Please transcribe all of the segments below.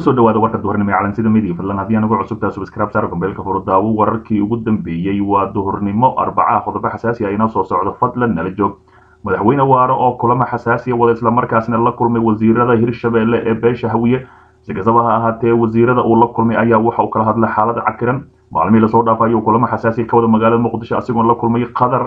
ku soo dhawaada warka duhurnimo ee calansida midiya fadlan haddii aan ugu cusubtaa subscribe saar gombeelka furudaawo wararkii ugu dambeeyey waa duhurnimo arbacaha qodobo xasaasi ah inoo soo socdo. Fadlan nala joog. Madaxweyne waare oo kulamo xasaasiya wada islamarkaasina la kulmay wasiirada hirshabeelle ee beesha hawiye. Si kastaba ha ahaatee wasiirada uu la kulmay ayaa waxa uu kala hadlay xaalada cakiran. Maalmihii la soo dhaafay ayuu kulamo xasaasiya ka wada magaalada muqdisho asigoon la kulmay qatar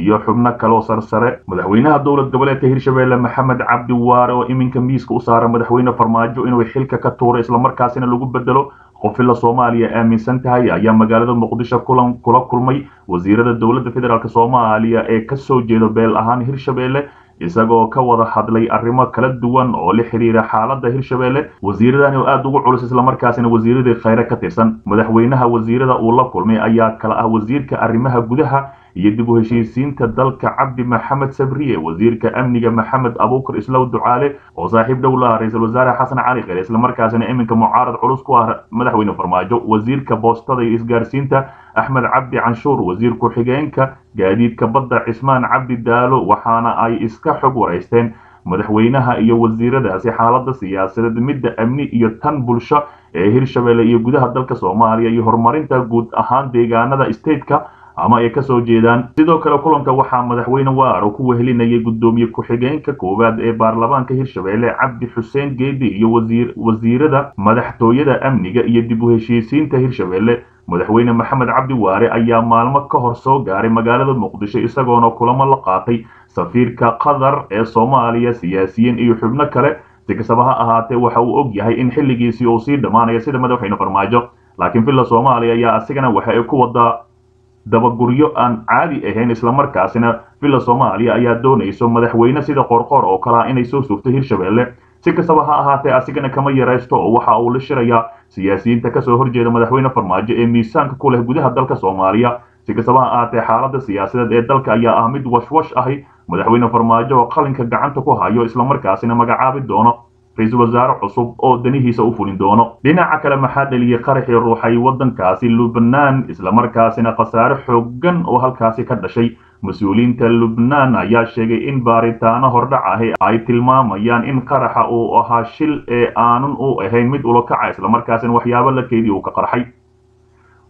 iyo xubno kaloo sarsare madaxweynaha dowlad goboleedka hirshabeelle maxamed cabdi waare oo iminka miiska u saara madaxweyne farmaajo inuu xilka ka tuuro islamarkaasina lagu bedelo qofila soomaaliya aaminsan tahay ayaa magaalada muqdisho kulan kula kulmay wasiirada dowladda federaalk soomaaliya ee ka soo jeeda beel ahaan hirshabeelle isagoo ka wada hadlay arrimo kala duwan oo la xiriira xaalada hirshabeelle wasiiradani oo aada ugu culus islamarkaasina wasiiradii khayre ka tirsan. Madaxweynaha wasiirada uu la kulmay ayaa kala ah wasiirka arrimaha gudaha iyo dib u heshiisiinta dalka cabdi maxamed sabriye wasiirka amniga maxamed abuukar islaw ducaale oo saaxiib dhow laha ra'iisul wasaare xasan cali khele islamarkaasina iminka mucaarad culus ku ah madaxweyne farmaajo wasiirka boostada iyo isgaarsiinta axmed cabdi canshuur wasiir ku-xigeenka gaadiidka badda cismaan cabdi daalo waxaana ay iska xog waraysteen madaxweynaha iyo wasiiradaasi xaalada siyaasadeed midda amni iyo tan bulsho ee hirshabeelle iyo gudaha dalka soomaaliya iyo horumarinta guud ahaan deegaanada stateka ama ay ka soo jeedaan. Sidoo kale kulanka waxaa madaxweyne waaro ku wehelinayay guddoomiye ku-xigeenka koowaad ee baarlamaanka hirshabeelle cabdi xuseen geedi iyo wasiirada madaxtooyada amniga iyo dib u heshiisiinta hirshabeelle. Madaxweyne maxamed cabdi waare ayaa maalmo ka hor soo gaaray magaalada muqdisho isagoona kulamo la qaatay safiirka qatar ee soomaaliya siyaasiyiin iyo xubno kale. Si kastaba ha ahaatee waxa uu og yahay in xilligiisii uu sii dhammaanayo sida madaxweyne farmaajo. Laakiin villa soomaaliya ayaa asigana waxa ay ku wadaa dabaguryo aan caadi ahayn islamarkaasina villa soomaaliya ayaa doonayso madaxweyne sida qorqor oo kale ah inay soo suurto hirshabeelle si kastaba ha ahaatee asigana kama yaraysto oo waxa uu la shirayaa. Siyaasiyiinta ka soo horjeeda madaxweyne farmaajo ee miisaanka ku leh gudaha dalka soomaaliya. Si kastaba ha ahaatee xaalada siyaasadeed ee dalka ayaa ah mid washwash ahi. Madaxweyne farmaajo oo qalinka gacanta ku hayo islamarkaasina magacaabi doono ra'iisul wasaare cusub oo danihiisa u fulin doono. Dhinaca kale maxaa dheliyey qaraxii ruuxay waddankaasi lubnaan islamarkaasina khasaare xoogan oo halkaasi ka dhashay. Mas'uuliyiinta lubnaan ayaa sheegay in baaritaano hordhac ahi ay tilmaamayaan in qaraxa uu ahaa shil ee aanun u ahayn mid ulokaca islamarkaasina waxyaabo la keydii uu ka qarxay.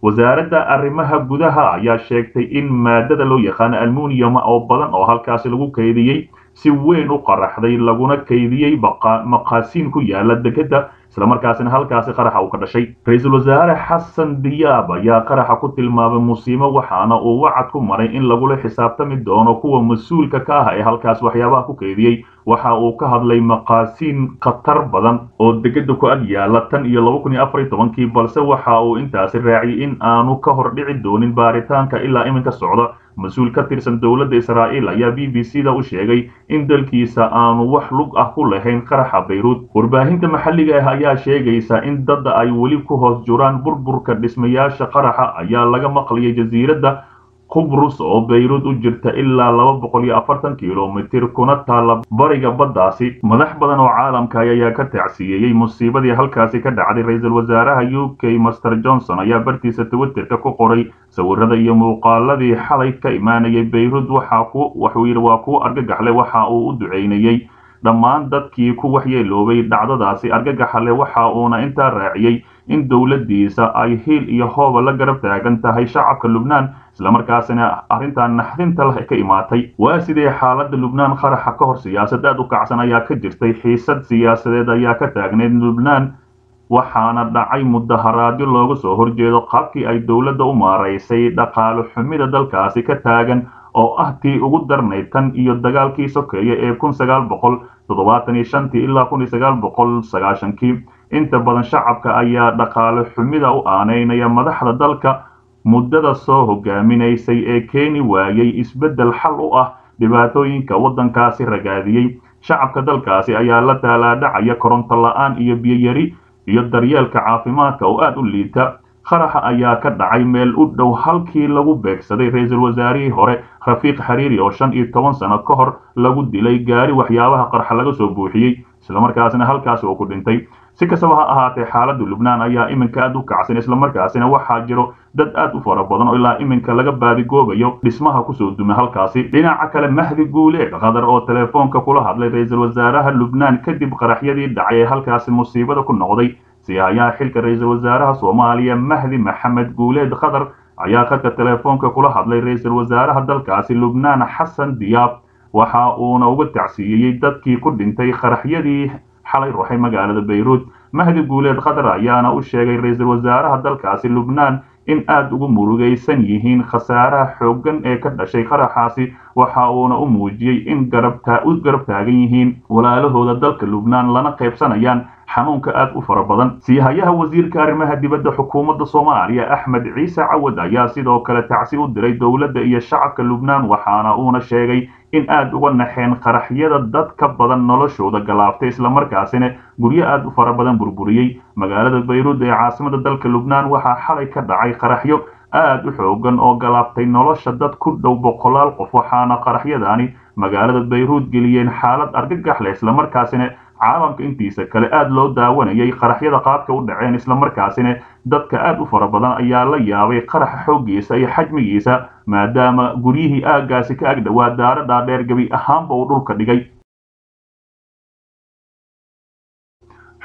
Wasaaradda arrimaha gudaha ayaa sheegtay in maadada loo yaqaano almuniyama oo badan oo halkaasi lagu keydiyey si weyn u qaraxday laguna kaydiyey maqaasiin ku yaalla dekeda islamarkaasina halkaasi qaraxa uu ka dhashay. Ra'iisul wasaare xasan diyaab ayaa qaraxa ku tilmaamay musiimo waxaana uu wacad ku maray in lagula xisaabtami doono kuwa mas'uulka ka ah ee halkaas waxyaabaha ku keydiyey waxa uu ka hadlay maqaasiin khatar badan oo degeda ku ag yaalla tan iyo laba kun iyo afar iyo tobankii balse waxa uu intaasi raaciyay in aanu ka hor dhici doonin baaritaanka ilaa iminka socda mas'uul ka tirsan dowladda israa'iil ayaa b b c da u sheegay in dalkiisa aanu wax lug ah ku lahayn qaraxa bayruud warbaahinta maxalliga ah ayaa sheegaysa in dadda ay weli ku hoos juraan burburka dhismayaasha qaraxa ayaa laga maqlayay jasiiradda qubrus oo bayruud u jirta ilaa laba boqol iyo afartan kilomitir kuna taalla bariga baddaasi. Madax badan oo caalamka ayaa ka tacsiyeeyey musiibadii halkaasi ka dhacday. Ra'iisul wasaaraha u k master johnson ayaa bartiisa twitterka ku qoray sawirada iyo muuqaaladii xalay ka imaanayay bayruud waxa ku wuxuu yidhi waa kuwo argagaxle waxa uu u ducaynayey dhammaan dadkii ku waxyeeloobay dhacdadaasi argagaxale waxa uuna intaa raaciyey in dowladdiisa ay hiil iyo hooba la garab taagan tahay shacabka lubnaan islamarkaasina arrintan naxdinta leh ka imaatay. Waa sidee xaaladda lubnaan qaraxa ka hor siyaasad aad u kacsan ayaa ka jirtay xiisad siyaasadeed ayaa ka taagneyd lubnaan waxaana dhacay mudaharaadyo looga soo horjeedo qaabkii ay dowladda u maaraysay dhaqaale xumida dalkaasi ka taagan oo ah tii ugu darnayd tan iyo dagaalkii sokeeye ee ilaa inta badan shacabka ayaa dhaqaale xumida u aaneynaya madaxda dalka muddada soo hogaaminaysay ee keeni waayey isbeddel xal u ah dhibaatooyinka waddankaasi ragaadiyey. Shacabka dalkaasi ayaa la taalaadhacaya koronto la'aan iyo biyoyari iyo daryeelka caafimaadka oo aad u liita qaraxa ayaa ka dhacay meel u dhow halkii lagu beegsaday ra'iisul wasaarihii hore rafiiq xariiri oo shan iyo toban sano ka hor lagu dilay gaari waxyaabaha qarxa laga soo buuxiyey islamarkaasina halkaasi uu ku dhintay. Si kastaba ha ahaatee xaaladda lubnaan ayaa iminka aad u kacsan islamarkaasina waxaa jiro dad aad u fara badan oo ilaa iminka laga baadigoobayo dhismaha ku soo dumay halkaasi. Dhinaca kale mahdi guuleed qatar oo telefoonka kula hadlay ra'iisul wasaaraha lubnaan kadib qaraxyadii dhacay ee halkaasi musiibada ku noqday sihayaha xilka ra'iisul wasaaraha soomaaliya mahdi maxamed guuleed khadar ayaa khadka teleefoonka kula hadlay ra'iisul wasaaraha dalkaasi lubnaan xasan diyaab waxa uuna uga tacsiiyeyey dadkii ku dhintay qaraxyadii xalay ruuxay magaalada bayruud mahdi guuleed khadar ayaana u sheegay ra'iisul wasaaraha dalkaasi lubnaan in aada ugu murugaysan yihiin khasaaraha xooggan ee ka dhashay qaraxaasi. Waxa uuna u muujiyey in garab taagan yihiin walaalahooda dalka lubnaan lana qaybsanayaan xanuunka aad u fara badan. Siihayaha wasiirka arrimaha dibadda xukuumadda soomaaliya axmed ciise cawad ayaa sidoo kale tacsi u diray dowladda iyo shacabka lubnaan waxaana uuna sheegay in aad uga naxeen qaraxyada dad ka badan noloshooda galaaftay islamarkaasina guryo aad u fara badan burburiyey. Magaalada bayruud ee caasimada dalka lubnaan waxaa xalay ka dhacay qaraxyo aad u xoogan oo galaaftay nolosha dad ku dhow boqolaal qof waxaana qaraxyadaani magaalada bayruud geliyeen xaalad argagax leh islamarkaasina caalamka intiisa kale aad loo daawanayay qaraxyada qaabka u dhaceen islamarkaasina dadka aad u fara badan ayaa la yaabay qaraxa xooggiisa iyo xajmigiisa maadaama guryihii aaggaasi ka ag dhowaa daaro dhaadheer gebi ahaanba uu dhulka dhigay.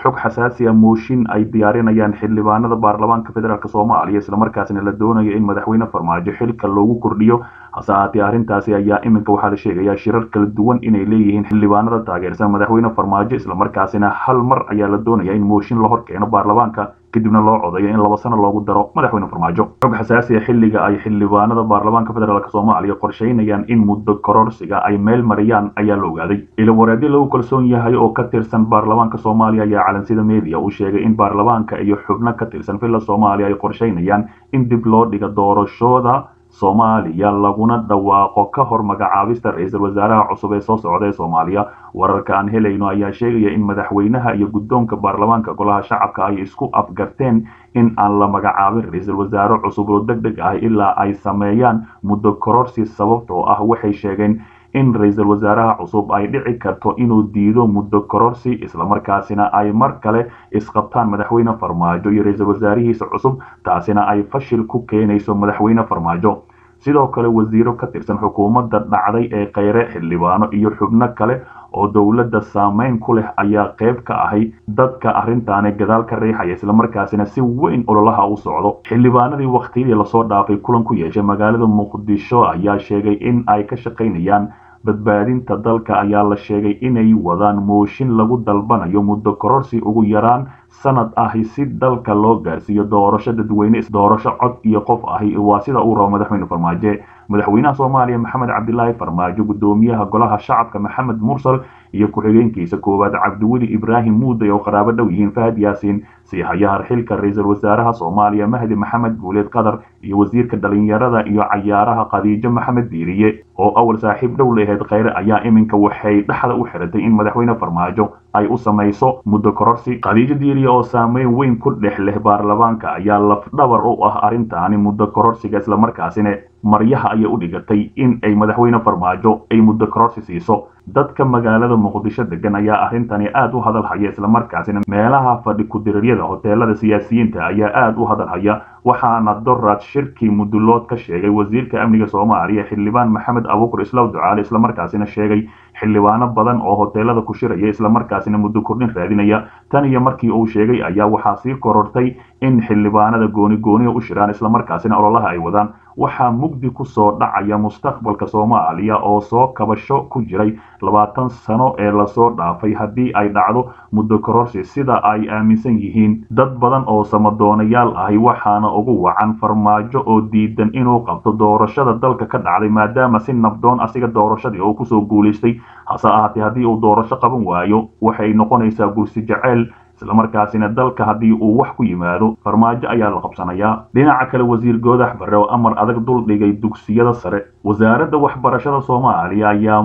Xog xasaasiya mooshin ay diyaarinayaan xildhibaanada baarlamaanka federaalk soomaaliya islamarkaasina la doonayo in madaxweyne farmaajo xilka loogu kordhiyo hase ahaatee arrintaasi ayaa iminka waxaa la sheegayaa shirar kala duwan inay leeyihiin xildhibaanada taageersan madaxweyne farmaajo islamarkaasina hal mar ayaa la doonaya in mooshin la hor keeno baarlamaanka kadibna loo codayo in laba sano loogu daro madaxweyne farmaajo. Xog xasaasiya xilliga ay xildhibaanada baarlamaanka federaalk soomaaliya qorsheynayaan in muddo kororsiga ay meel mariyaan ayaa la ogaaday. Ilawareedyo lagu kalsoon yahay oo ka tirsan baarlamaanka soomaaliya ayaa calansida media uu sheegay in baarlamaanka iyo xubno ka tirsan villa soomaaliya ay qorsheynayaan in dib loo dhiga doorashooda soomaaliya laguna dhawaaqo ka hor magacaabista ra'iisul wasaaraha cusub ee soo socda ee soomaaliya. Wararka aan helayno ayaa sheegaya in madaxweynaha iyo guddoonka baarlamaanka golaha shacabka ay isku afgarteen in aan la magacaabin ra'iisul wasaare cusub oo deg deg ah ilaa ay sameeyaan muddo kororsi sababtoo ah waxay sheegeen in ra'iisul wasaaraha cusub ay dhici karto inuu diido muddo kororsi islamarkaasina ay mar kale isqabtaan madaxweyne farmaajo. Iyo ra'iisul wasaarihiisa cusub taasina ay fashil ku keenayso madaxweyne farmaajo sidoo kale wasiiro ka tirsan xukuumadda dhacday ee kheyre xildhibaano iyo xubno kale oo dowladda saameyn ku leh ayaa qayb ka ahay dadka arrintaani gadaal ka riixaya islamarkaasina si weyn ololaha u socdo. Xildhibaanadii wakhtiyadii la soo dhaafay kulan ku yeeshay magaalada muqdisho ayaa sheegay in ay ka shaqaynayaan badbaadinta dalka ayaa la sheegay inay wadaan mooshin lagu dalbanayo muddo kororsi ugu yaraan sanad ahi si dalka loo gaarsiiyo doorasho dadweyne doorasho cod iyo qof ahi. Waa sida uu rabo madaxweyne farmaajo. Madaxweynaha soomaaliya maxamed cabdilaahi farmaajo gudoomiyaha golaha shacabka maxamed mursal iyo ku-xigeenkiisa koowaad cabdiweli ibraahim muuday oo qaraabo dhow yihiin fahad yaasiin siixayaha xilka ra'iisul wasaaraha soomaaliya mahdi maxamed guuleed qadar iyo wasiirka dhalinyarada iyo cayaaraha khadiijo maxamed diiriye oo awal saaxiib dhow leehayd kheyre ayaa iminka waxay dhexda u xiratay in madaxweyne farmaajo ay u samayso muddo kororsi. Khadiijo diiriye oo saameyn weyn ku dhex leh baarlamaanka ayaa lafdhabar u ah arrintaani muddo kororsiga islamarkaasina maryaha ayay u dhigatay in ay madaxweyne farmaajo ay muddo kororsi siiso dadka magaalada muqdisho degan ayaa arrintani aad u hadal haya islamarkaasina meelaha fadhi ku-diriiryada hoteelada siyaasiyiinta ayaa aad u hadal haya waxaana dorad shirkii mudulood ka sheegay wasiirka amniga soomaaliya xildhibaan maxamed abuukur islaw ducaale islamarkaasina sheegay xildhibaano badan oo hoteelada ku shiraya islamarkaasina muddo kordhin raadinaya. Tan iyo markii uu sheegay ayaa waxaa sii korortay in xildhibaanada gooni gooniya u shiraan islamarkaasina ololaha ay wadaan waxaa mugdi ku soo dhacaya mustaqbalka soomaaliya oo soo kabasho ku jiray labaatan sano ee la soo dhaafay haddii ay dhacdo muddo kororsi sida ay aaminsan yihiin. Dad badan oo samadoonayaal ahi waxaana ugu wacan farmaajo oo diidan inuu qabto doorashada dalka ka dhacday maadaama si nabdoon asiga doorashadii oo ku soo guulaystay hase ahaatee haddii uu doorasho qaban waayo waxay noqonaysaa gursi jaceyl islamarkaasina dalka haddii uu wax ku yimaado farmaajo ayaa la qabsanayaa. Dhinaca kale wasiir goodax barre oo amar adag dul dhigay dugsiyada sare. Wasaaradda waxbarashada soomaaliya ayaa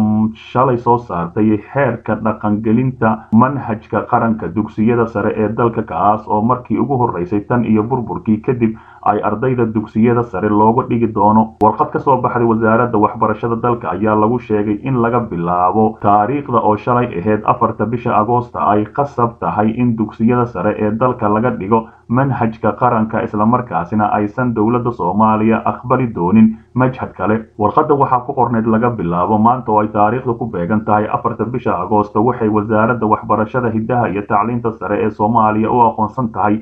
shalay soo saartay heerka dhaqangelinta manhajka qaranka dugsiyada sare ee dalka kaas oo markii ugu horreysay tan iyo burburkii kadib ay ardayda dugsiyada sare looga dhigi doono. Warqad ka soo baxday wasaaradda waxbarashada dalka ayaa lagu sheegay in laga bilaabo taariikhda oo shalay ahayd afarta bisha agoosta ay qasab tahay in dugsiyada sare ee dalka laga dhigo manhajka qaranka islamarkaasina aysan dowladda soomaaliya aqbali doonin. Majhad kale warqadda waxaa ku qorneyd laga bilaabo maanta oo ay taariikhda ku beegan tahay afarta bisha agoosto waxay wasaaradda waxbarashada hiddaha iyo tacliinta sare ee soomaaliya u aqoonsan tahay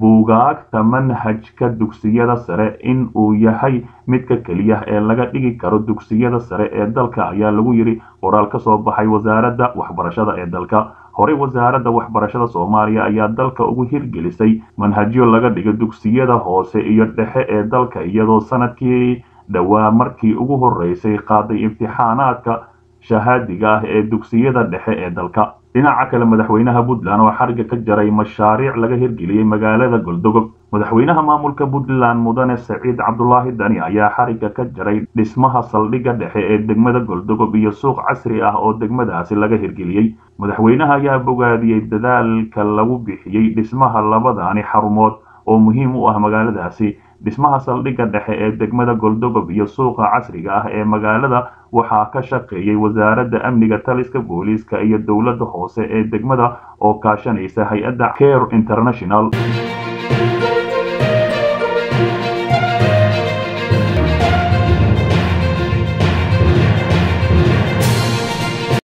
buugaagta manhajka dugsiyada sare. In uu yahay midka keliya ee laga dhigi karo dugsiyada sare ee dalka ayaa lagu yidhi qoraal ka soo baxay wasaaradda waxbarashada ee dalka horey wasaaradda waxbarashada soomaaliya ayaa dalka ugu hirgelisay manhajyo laga dhigo dugsiyada hoose iyo dhexe ee dalka iyadoo sannadkii dhowaa markii ugu horeysay qaaday imtixaanaadka shahaadiga ah ee dugsiyada dhexe ee dalka. Dhinaca kale madaxweynaha puntland oo xariga ka jaray mashaariic laga hirgeliyey magaalada goldogob madaxweynaha maamulka puntland mudane saciid cabdulaahi dani ayaa xariga ka jaray dhismaha saldhigga dhexe ee degmada goldogob iyo suuq casri ah oo degmadaasi laga hirgeliyey. Madaxweynaha ayaa bogaadiyey dadaalka lagu bixiyey dhismaha labadaani xarumood oo muhiim u ah magaaladaasi dhismaha saldhigga dhexe ee degmada goldogob iyo suuqa casriga ah ee magaalada waxaa ka shaqeeyey wasaaradda amniga taliska booliiska iyo dowladda hoose ee degmada oo kaashanaysa hay'adda care international